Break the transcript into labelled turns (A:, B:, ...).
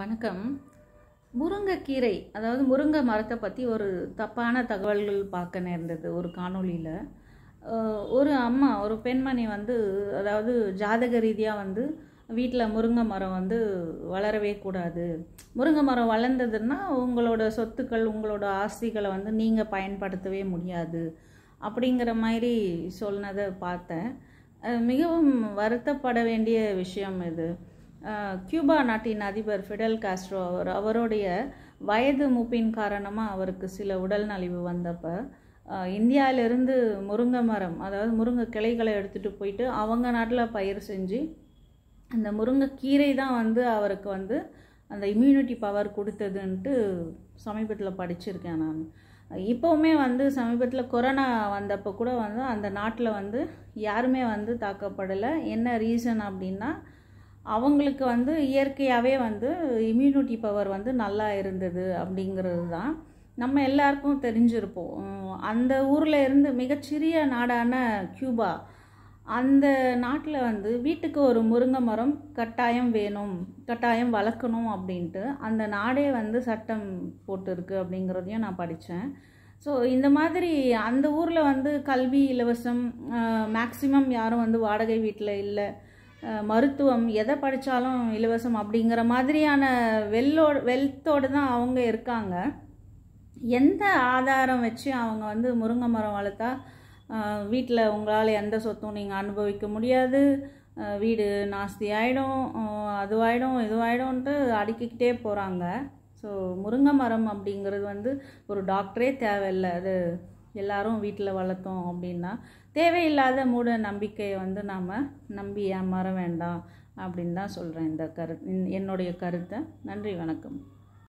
A: வணக்கம். முருங்கைக்கீரை அதாவது முருங்கை மரத்தை பற்றி ஒரு தப்பான தகவல்கள் பார்க்க நேர்ந்தது ஒரு காணொளியில். ஒரு அம்மா ஒரு பெண்மணி வந்து அதாவது ஜாதக ரீதியாக வந்து வீட்டில் முருங்கை மரம் வந்து வளரவே கூடாது. முருங்கை மரம் வளர்ந்ததுன்னா உங்களோட சொத்துக்கள் உங்களோட ஆஸ்திகளை வந்து நீங்கள் பயன்படுத்தவே முடியாது. அப்படிங்கிற மாதிரி சொன்னதை பார்த்தேன். மிகவும் வருத்தப்பட வேண்டிய விஷயம் இது. கியூபா நாட்டின் அதிபர் ஃபிடல் காஸ்ட்ரோ அவர் அவருடைய வயது மூப்பின் காரணமாக அவருக்கு சில உடல் நலிவு வந்தப்போ இந்தியாவிலிருந்து முருங்கை மரம் அதாவது முருங்கை கிளைகளை எடுத்துகிட்டு போயிட்டு அவங்க நாட்டில் பயிர் செஞ்சு அந்த முருங்கைக்கீரை தான் வந்து அவருக்கு வந்து அந்த இம்யூனிட்டி பவர் கொடுத்ததுன்ட்டு சமீபத்தில் படிச்சிருக்கேன் நான். இப்போவுமே வந்து சமீபத்தில் கொரோனா வந்தப்போ கூட வந்து அந்த நாட்டில் வந்து யாருமே வந்து தாக்கப்படலை. என்ன ரீசன் அப்படின்னா அவங்களுக்கு வந்து இயற்கையாகவே வந்து இம்யூனிட்டி பவர் வந்து நல்லா இருந்தது அப்படிங்கிறது தான். நம்ம எல்லாருக்கும் தெரிஞ்சிருப்போம். அந்த ஊரில் இருந்து மிகச்சிறிய நாடான கியூபா. அந்த நாட்டில் வந்து வீட்டுக்கு ஒரு முருங்கை மரம் கட்டாயம் வேணும் கட்டாயம் வளர்க்கணும் அப்படின்ட்டு அந்த நாடே வந்து சட்டம் போட்டிருக்கு அப்படிங்கிறதையும் நான் படித்தேன் ஸோ இந்த மாதிரி அந்த ஊரில் வந்து கல்வி இலவசம் மேக்சிமம் யாரும் வந்து வாடகை வீட்டில் இல்லை. மருத்துவம் எதை படித்தாலும் இலவசம் அப்படிங்கிற மாதிரியான வெல்லோ வெல்த்தோடு தான் அவங்க இருக்காங்க. எந்த ஆதாரம் வச்சு அவங்க வந்து முருங்கை மரம் வளர்த்தா வீட்டில் உங்களால் எந்த சொத்தும் நீங்கள் அனுபவிக்க முடியாது. வீடு நாஸ்தி ஆகிடும் அதுவாயிடும் இதுவாயிடும்ன்ட்டு அடுக்கிக்கிட்டே போகிறாங்க ஸோ முருங்கை மரம் அப்படிங்கிறது வந்து ஒரு டாக்டரே தேவையில்லை. அது எல்லாரும் வீட்டில் வளர்த்தோம் அப்படின்னா தேவையில்லாத மூட நம்பிக்கையை வந்து நாம் நம்பி ஏமாற வேண்டாம் அப்படின்னு தான் சொல்கிறேன் இந்த கரு என்னுடைய கருத்தை. நன்றி வணக்கம்.